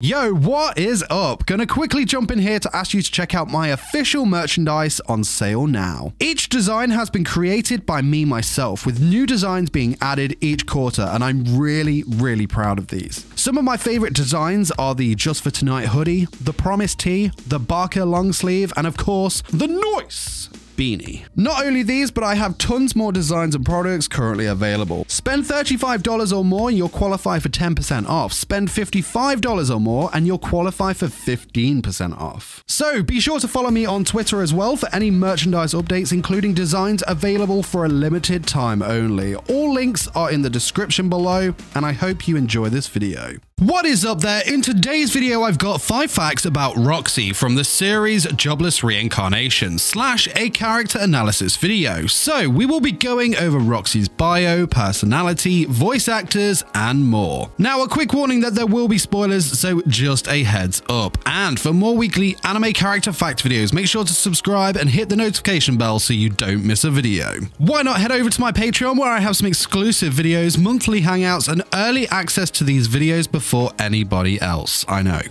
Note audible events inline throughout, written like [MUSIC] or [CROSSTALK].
Yo, what is up? Gonna quickly jump in here to ask you to check out my official merchandise on sale now. Each design has been created by me myself, with new designs being added each quarter, and I'm really, really proud of these. Some of my favorite designs are the Just for Tonight hoodie, the Promise tee, the Barker long sleeve, and of course, the Noise beanie. Not only these, but I have tons more designs and products currently available. Spend $35 or more and you'll qualify for 10% off. Spend $55 or more and you'll qualify for 15% off. So be sure to follow me on Twitter as well for any merchandise updates, including designs available for a limited time only. All links are in the description below, and I hope you enjoy this video. What is up there? In today's video, I've got 5 facts about Roxy from the series Jobless Reincarnation slash a character analysis video. So we will be going over Roxy's bio, personality, voice actors, and more. Now a quick warning that there will be spoilers, so just a heads up. And for more weekly anime character fact videos, make sure to subscribe and hit the notification bell so you don't miss a video. Why not head over to my Patreon where I have some exclusive videos, monthly hangouts, and early access to these videos before for anybody else. I know.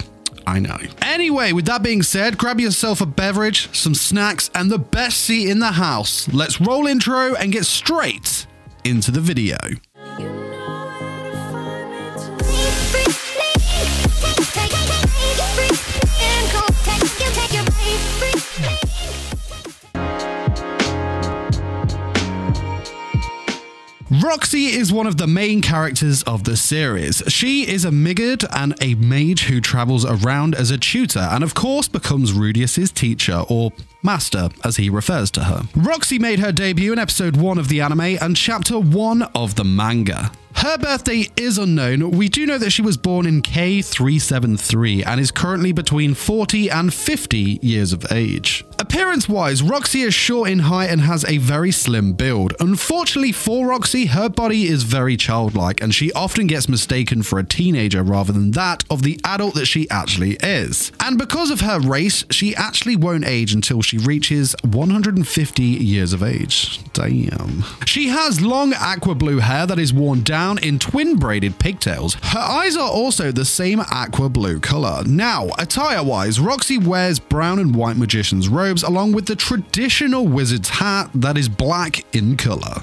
I know. Anyway, with that being said, grab yourself a beverage, some snacks, and the best seat in the house. Let's roll intro and get straight into the video. Roxy is one of the main characters of the series. She is a Migurd and a mage who travels around as a tutor and of course becomes Rudeus's teacher or master as he refers to her. Roxy made her debut in episode 1 of the anime and chapter 1 of the manga. Her birthday is unknown. We do know that she was born in K373 and is currently between 40 and 50 years of age. Appearance wise, Roxy is short in height and has a very slim build. Unfortunately for Roxy, her body is very childlike and she often gets mistaken for a teenager rather than that of the adult that she actually is. And because of her race, she actually won't age until she reaches 150 years of age. Damn. She has long aqua blue hair that is worn down in twin braided pigtails. Her eyes are also the same aqua blue color. Now, attire wise, Roxy wears brown and white magician's robes along with the traditional wizard's hat that is black in color.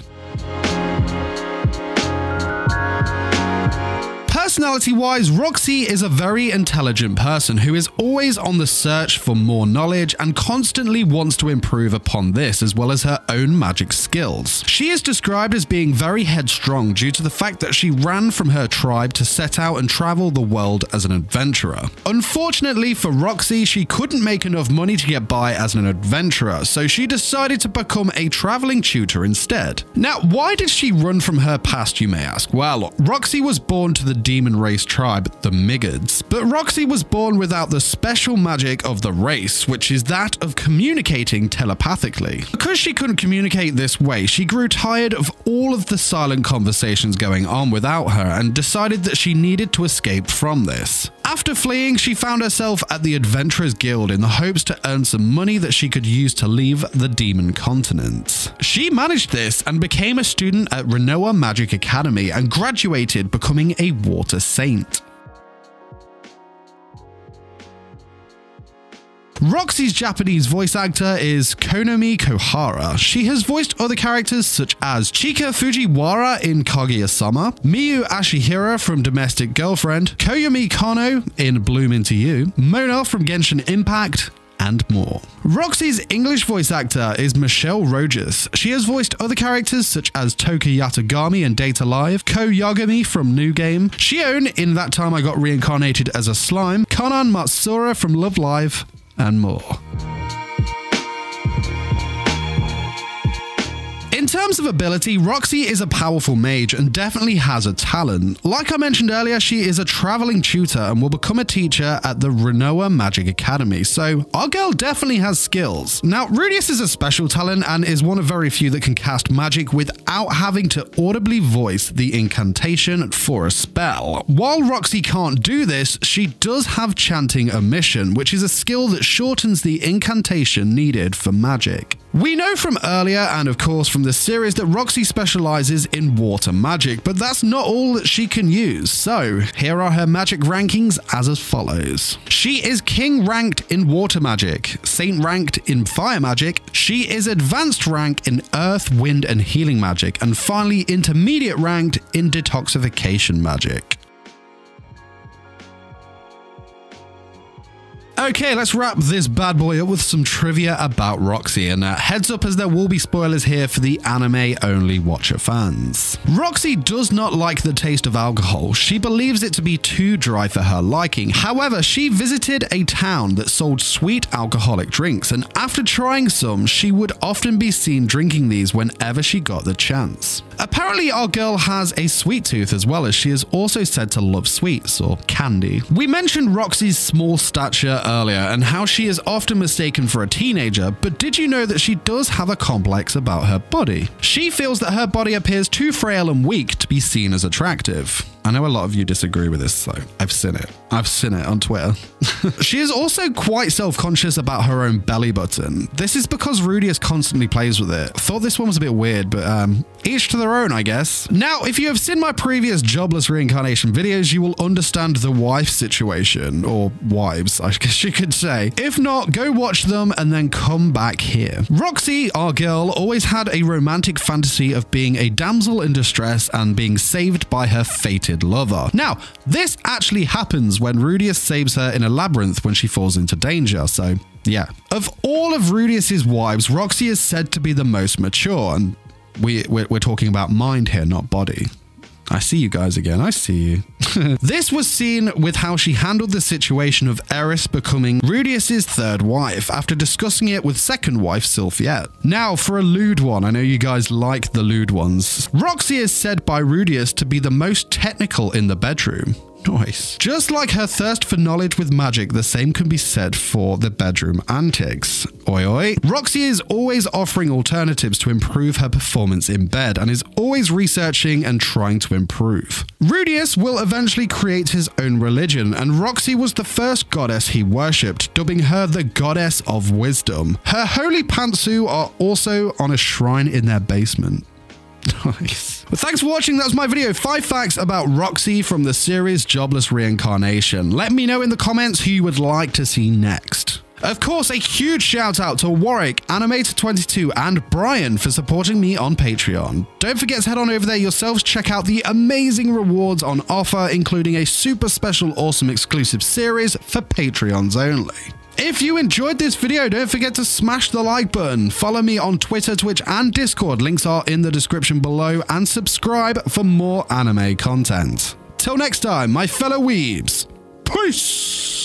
Personality wise, Roxy is a very intelligent person who is always on the search for more knowledge and constantly wants to improve upon this as well as her own magic skills. She is described as being very headstrong due to the fact that she ran from her tribe to set out and travel the world as an adventurer. Unfortunately for Roxy, she couldn't make enough money to get by as an adventurer, so she decided to become a traveling tutor instead. Now, why did she run from her past, you may ask? Well, Roxy was born to the demon race tribe, the Migurds. But Roxy was born without the special magic of the race, which is that of communicating telepathically. Because she couldn't communicate this way, she grew tired of all of the silent conversations going on without her and decided that she needed to escape from this. After fleeing, she found herself at the Adventurers Guild in the hopes to earn some money that she could use to leave the demon continent. She managed this and became a student at Ranoa Magic Academy and graduated becoming a water saint. Roxy's Japanese voice actor is Konomi Kohara. She has voiced other characters such as Chika Fujiwara in Kaguya-sama, Miyu Ashihara from Domestic Girlfriend, Koyomi Kano in Bloom Into You, Mona from Genshin Impact, and more. Roxy's English voice actor is Michelle Rojas. She has voiced other characters such as Toka Yatogami in Date A Live, Ko Yagami from New Game, Shion in That Time I Got Reincarnated as a Slime, Kanan Matsuura from Love Live, and more. Terms of ability, Roxy is a powerful mage and definitely has a talent. Like I mentioned earlier, she is a traveling tutor and will become a teacher at the Ranoa Magic Academy, so our girl definitely has skills. Now, Rudeus is a special talent and is one of very few that can cast magic without having to audibly voice the incantation for a spell. While Roxy can't do this, she does have chanting omission, which is a skill that shortens the incantation needed for magic. We know from earlier and of course from the series that Roxy specializes in water magic, but that's not all that she can use. So, here are her magic rankings as follows. She is king ranked in water magic, saint ranked in fire magic, she is advanced rank in earth, wind and healing magic, and finally intermediate ranked in detoxification magic. Okay, let's wrap this bad boy up with some trivia about Roxy, and uh, heads up as there will be spoilers here for the anime only watcher fans. Roxy does not like the taste of alcohol. She believes it to be too dry for her liking. However, she visited a town that sold sweet alcoholic drinks, and after trying some, she would often be seen drinking these whenever she got the chance. Apparently, our girl has a sweet tooth as well as she is also said to love sweets or candy. We mentioned Roxy's small stature earlier and how she is often mistaken for a teenager, but did you know that she does have a complex about her body? She feels that her body appears too frail and weak to be seen as attractive. I know a lot of you disagree with this, though. I've seen it. I've seen it on Twitter. [LAUGHS] she is also quite self conscious about her own belly button. This is because Rudeus constantly plays with it. Thought this one was a bit weird, but um, each to their own, I guess. Now, if you have seen my previous jobless reincarnation videos, you will understand the wife situation, or wives, I [LAUGHS] guess you could say. If not, go watch them and then come back here. Roxy, our girl, always had a romantic fantasy of being a damsel in distress and being saved by her fated lover. Now, this actually happens when Rudeus saves her in a labyrinth when she falls into danger, so yeah. Of all of Rudeus's wives, Roxy is said to be the most mature, and we, we're, we're talking about mind here, not body. I see you guys again. I see you. [LAUGHS] this was seen with how she handled the situation of Eris becoming Rudeus's third wife after discussing it with second wife Sylphiette. Now, for a lewd one, I know you guys like the lewd ones. Roxy is said by Rudeus to be the most technical in the bedroom. Nice. Just like her thirst for knowledge with magic, the same can be said for the bedroom antics. Oi oi. Roxy is always offering alternatives to improve her performance in bed and is always researching and trying to improve. Rudeus will eventually create his own religion, and Roxy was the first goddess he worshipped, dubbing her the goddess of wisdom. Her holy pantsu are also on a shrine in their basement. Nice. Well, thanks for watching. That was my video. Five facts about Roxy from the series Jobless Reincarnation. Let me know in the comments who you would like to see next. Of course, a huge shout out to Warwick, Animator22, and Brian for supporting me on Patreon. Don't forget to head on over there yourselves, check out the amazing rewards on offer, including a super special awesome exclusive series for Patreons only. If you enjoyed this video, don't forget to smash the like button, follow me on Twitter, Twitch, and Discord. Links are in the description below, and subscribe for more anime content. Till next time, my fellow weebs, peace!